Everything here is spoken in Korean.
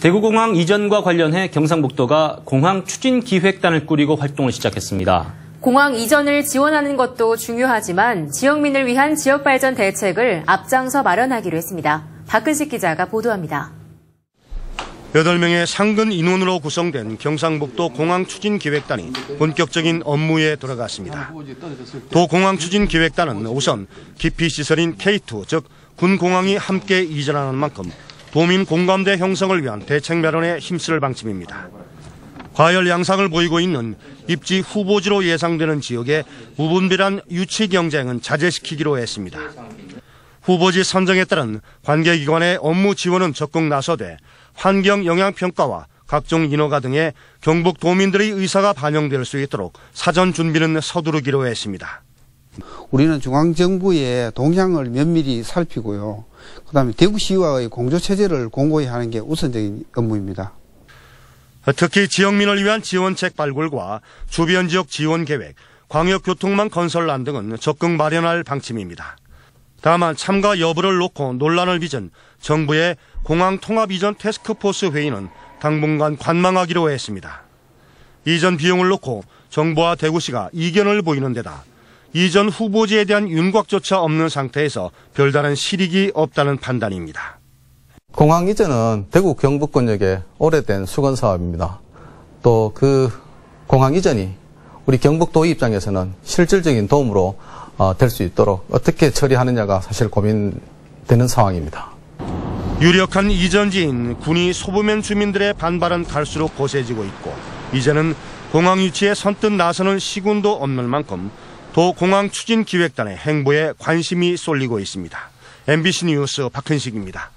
대구공항 이전과 관련해 경상북도가 공항 추진 기획단을 꾸리고 활동을 시작했습니다. 공항 이전을 지원하는 것도 중요하지만 지역민을 위한 지역 발전 대책을 앞장서 마련하기로 했습니다. 박근식 기자가 보도합니다. 8명의 상근 인원으로 구성된 경상북도 공항추진기획단이 본격적인 업무에 들어갔습니다. 도공항추진기획단은 우선 기피시설인 K2, 즉 군공항이 함께 이전하는 만큼 도민 공감대 형성을 위한 대책 마련에 힘쓸 방침입니다. 과열 양상을 보이고 있는 입지 후보지로 예상되는 지역의 무분별한 유치 경쟁은 자제시키기로 했습니다. 후보지 선정에 따른 관계기관의 업무 지원은 적극 나서되 환경 영향 평가와 각종 인허가 등의 경북 도민들의 의사가 반영될 수 있도록 사전 준비는 서두르기로 했습니다. 우리는 중앙정부의 동향을 면밀히 살피고요. 그 다음에 대구시와의 공조체제를 공고히 하는 게 우선적인 업무입니다. 특히 지역민을 위한 지원책 발굴과 주변 지역 지원 계획, 광역교통망 건설안 등은 적극 마련할 방침입니다. 다만 참가 여부를 놓고 논란을 빚은 정부의 공항 통합 이전 테스크포스 회의는 당분간 관망하기로 했습니다. 이전 비용을 놓고 정부와 대구시가 이견을 보이는 데다 이전 후보지에 대한 윤곽조차 없는 상태에서 별다른 실익이 없다는 판단입니다. 공항 이전은 대구 경북권역의 오래된 수건 사업입니다. 또 그 공항 이전이 우리 경북도 입장에서는 실질적인 도움으로 될 수 있도록 어떻게 처리하느냐가 사실 고민되는 상황입니다. 유력한 이전지인 군이 소부면 주민들의 반발은 갈수록 거세지고 있고 이제는 공항 유치에 선뜻 나서는 시군도 없는 만큼 도공항 추진 기획단의 행보에 관심이 쏠리고 있습니다. MBC 뉴스 박현식입니다.